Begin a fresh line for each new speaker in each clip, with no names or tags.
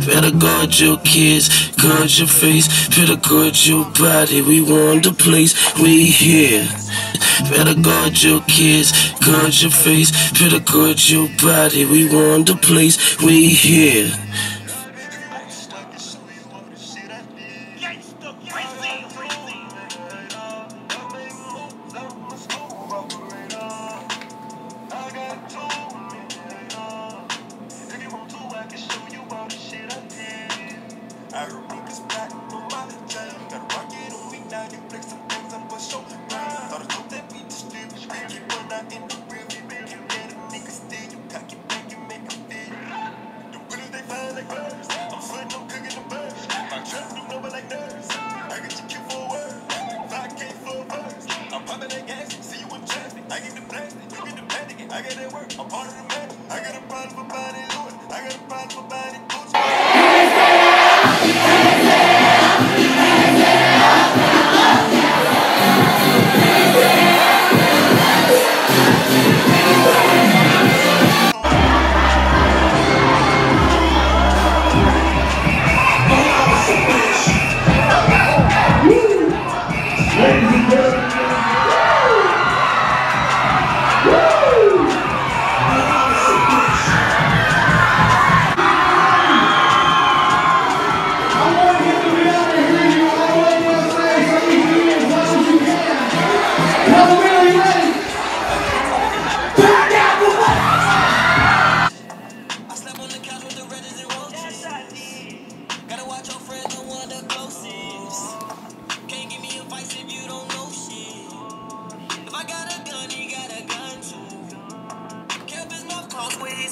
Better guard your kids, guard your face, better guard your body. We want the place, we here. Better guard your kids, guard your face, better guard your body. We want the place, we here.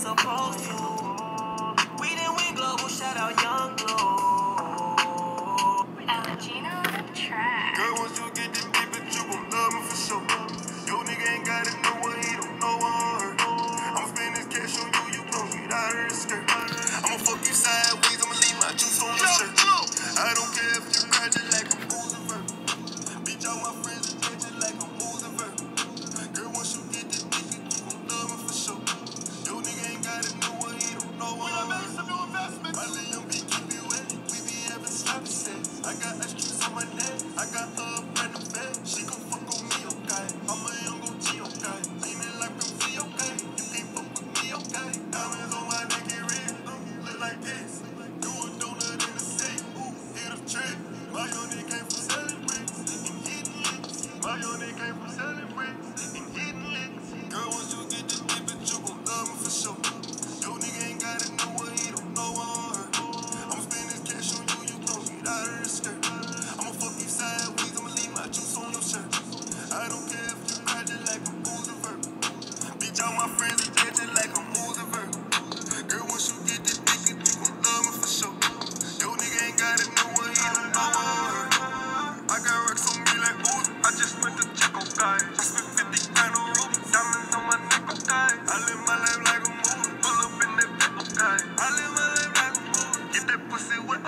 supposed to.
Yes.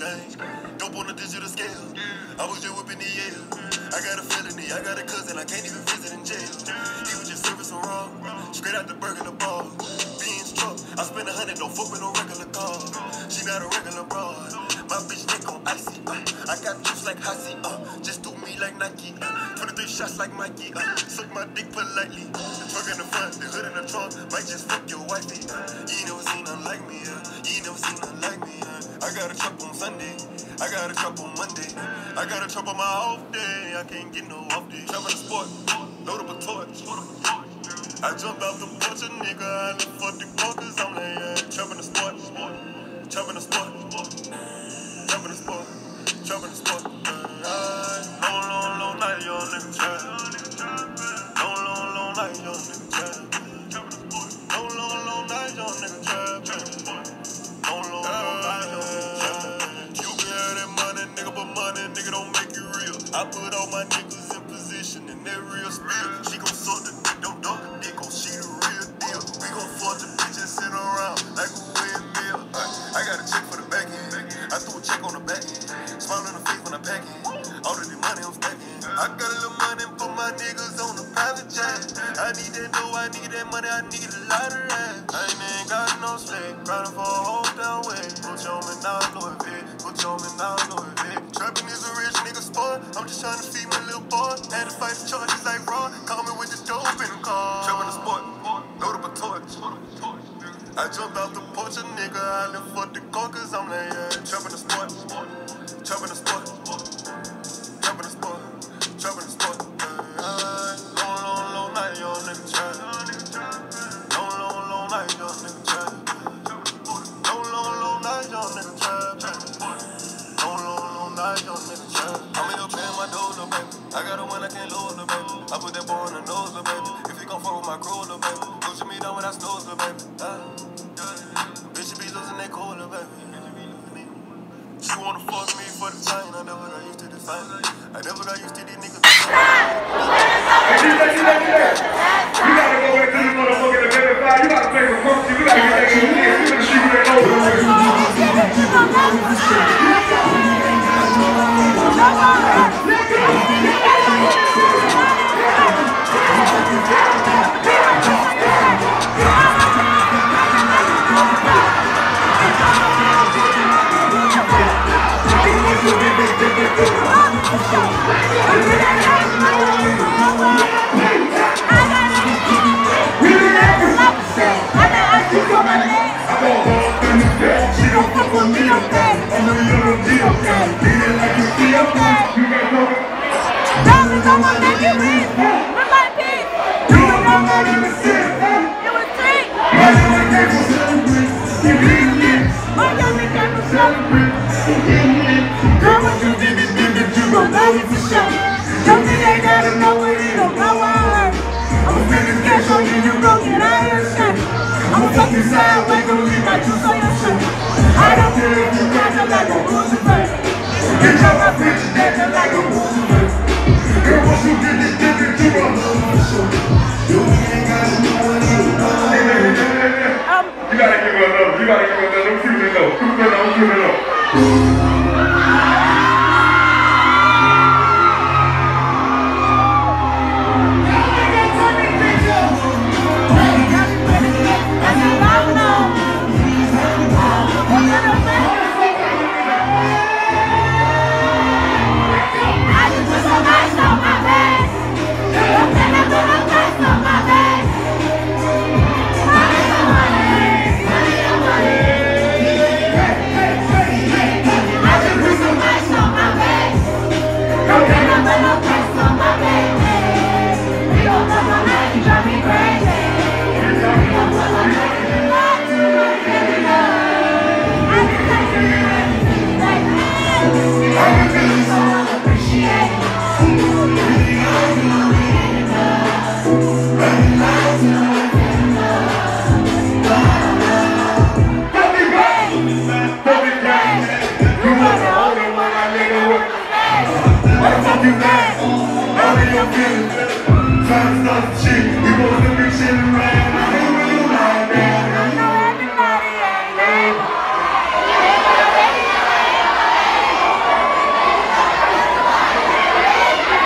things. Dope on the digital scale. I was just whipping the air. I got a felony, I got a cousin, I can't even visit in jail. He was just serving some raw, straight out the burger the ball. Being struck, I spent a hundred, don't fuck with no regular car. She not a regular broad. My bitch neck on icy. Uh. I got juice like Hossie, uh. just do me like Nike. Uh shots like my geek. Uh, suck my dick politely. Fuck in the front, the hood in the trunk. Might just fuck your wifey. Uh, you ain't never seen a like me. Uh, you ain't never seen a like me. Uh, I got a trip on Sunday. I got a trip on Monday. I got a trip on my off day. I can't get no off day. Travel the sport. Load up a torch. I jump out the porch, a nigga. I look for the cause I'm like, yeah. Trapping the sport. Trapping the sport. Trapping the sport. Trapping the sport. nigga don't make it real. I put all my niggas in position and they real still. just trying to feed my little boy. Had to fight the charges like Raw. Call me with the dope in the car. Jumping the sport, load up a torch. I jumped out the porch, a nigga. I live for the cause I'm like, yeah. Jumping the sport, jumping the sport. I never got niggas.
You gotta go with this motherfucker to make. You gotta monkey. You gotta get that shit. You gotta shoot that over. You gotta shoot that over.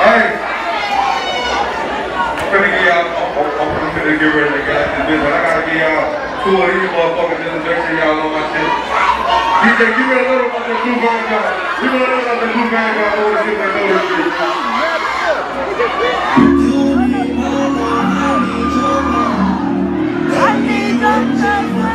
I'm gonna give y'all, I'm, I'm, gonna get out bitch, but I gotta give y'all two of these motherfuckers in the jersey, y'all on my shit. DJ, you a little, about the Bleu Vandross. You better know about the Bleu Vandross over here that know this shit. I need your shit. I need your love.